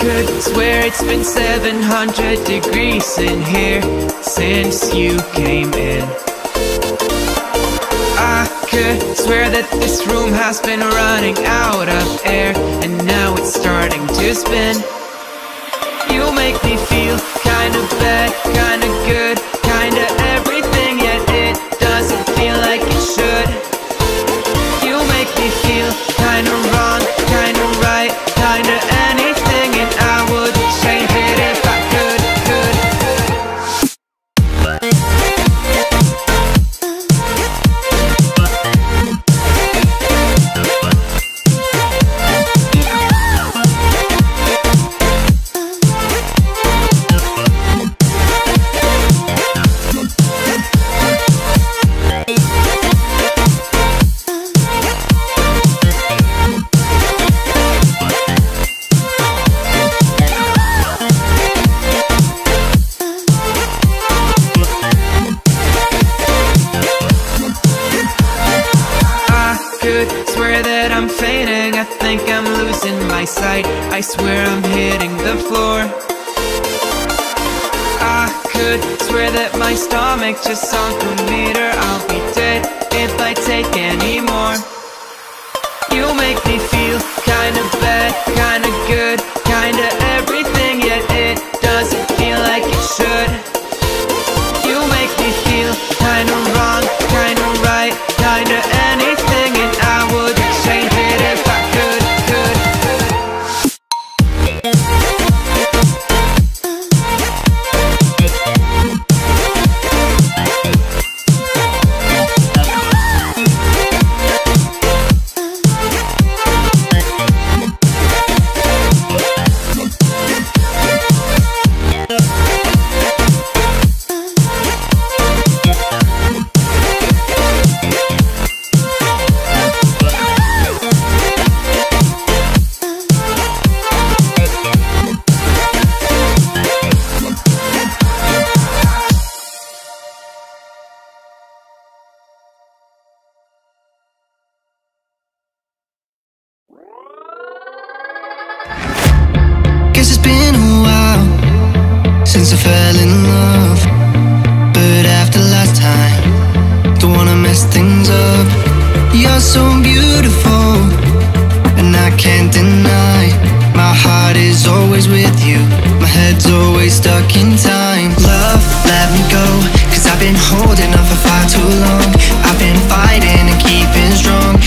Could swear it's been 700 degrees in here since you came in. I could swear that this room has been running out of air And now it's starting to spin You make me feel kinda bad, kinda fainting I think I'm losing my sight. I swear I'm hitting the floor. I could swear that my stomach just sunk a meter. I'll be dead if I take any more. You make me feel kinda bad, kinda good since I fell in love. But after last time, don't wanna mess things up. You're so beautiful, and I can't deny.